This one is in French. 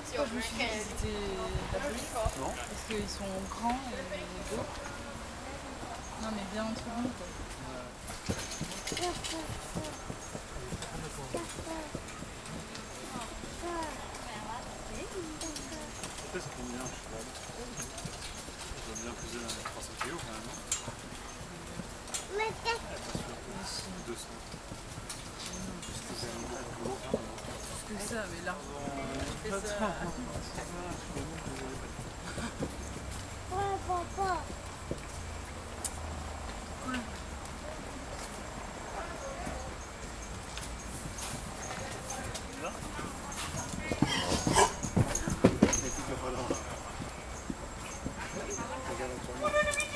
me suis dit qu'ils étaient la police. Non Parce qu'ils sont grands et beaux. Non mais bien en dessous de nous quoi. ça, mais là. Ça. Ouais, papa. Regarde.